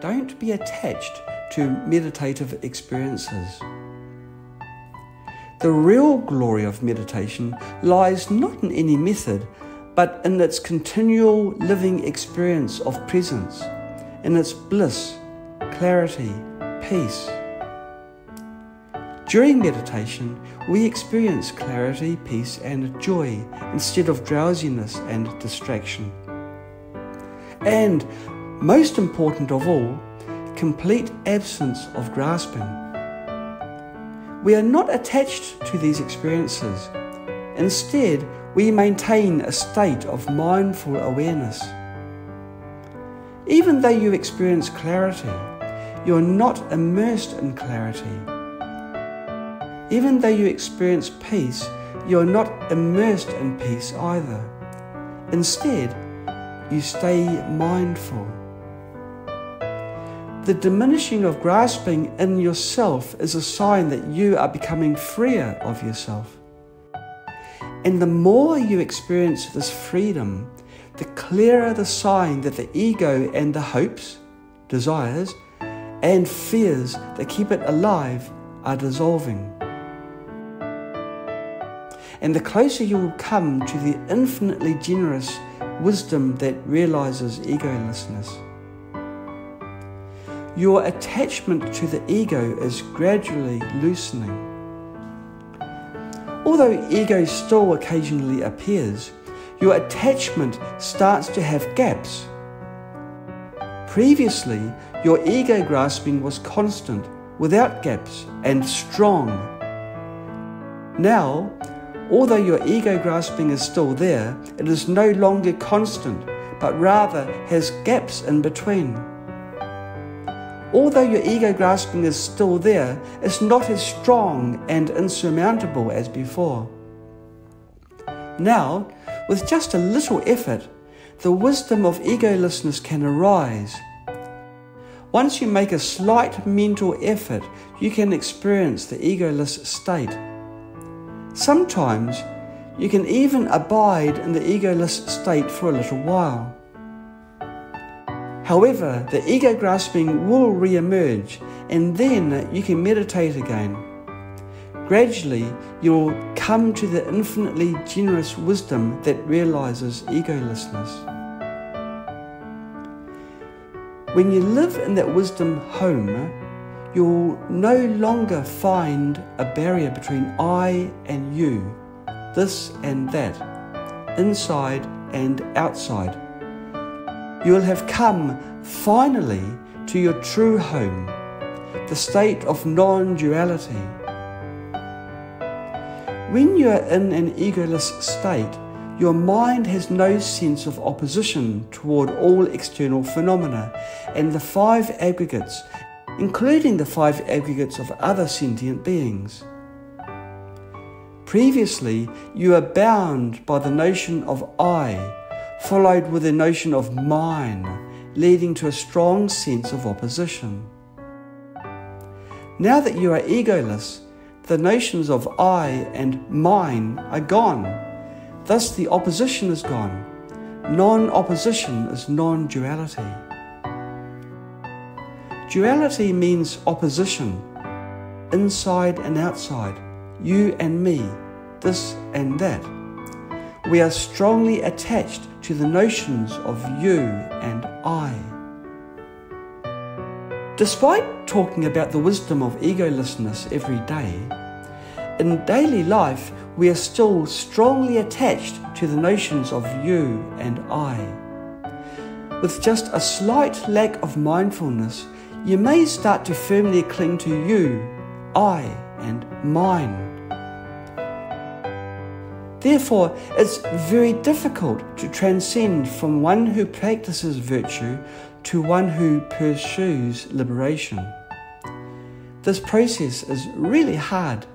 don't be attached to meditative experiences. The real glory of meditation lies not in any method, but in its continual living experience of presence, in its bliss, clarity, peace. During meditation, we experience clarity, peace, and joy instead of drowsiness and distraction. And, most important of all, complete absence of grasping. We are not attached to these experiences. Instead, we maintain a state of mindful awareness. Even though you experience clarity, you are not immersed in clarity. Even though you experience peace, you are not immersed in peace either. Instead, you stay mindful. The diminishing of grasping in yourself is a sign that you are becoming freer of yourself. And the more you experience this freedom, the clearer the sign that the ego and the hopes, desires, and fears that keep it alive are dissolving. And the closer you will come to the infinitely generous wisdom that realizes egolessness. Your attachment to the ego is gradually loosening. Although ego still occasionally appears, your attachment starts to have gaps. Previously, your ego grasping was constant, without gaps, and strong. Now, although your ego grasping is still there, it is no longer constant, but rather has gaps in between although your ego grasping is still there, it's not as strong and insurmountable as before. Now, with just a little effort, the wisdom of egolessness can arise. Once you make a slight mental effort, you can experience the egoless state. Sometimes you can even abide in the egoless state for a little while. However, the ego grasping will re emerge, and then you can meditate again. Gradually, you'll come to the infinitely generous wisdom that realizes egolessness. When you live in that wisdom home, you'll no longer find a barrier between I and you, this and that, inside and outside you will have come finally to your true home, the state of non duality. When you are in an egoless state, your mind has no sense of opposition toward all external phenomena and the five aggregates, including the five aggregates of other sentient beings. Previously, you are bound by the notion of I followed with a notion of mine, leading to a strong sense of opposition. Now that you are egoless, the notions of I and mine are gone. Thus, the opposition is gone. Non opposition is non duality. Duality means opposition, inside and outside, you and me, this and that we are strongly attached to the notions of you and I. Despite talking about the wisdom of egolessness every day, in daily life we are still strongly attached to the notions of you and I. With just a slight lack of mindfulness, you may start to firmly cling to you, I, and mine. Therefore, it's very difficult to transcend from one who practices virtue to one who pursues liberation. This process is really hard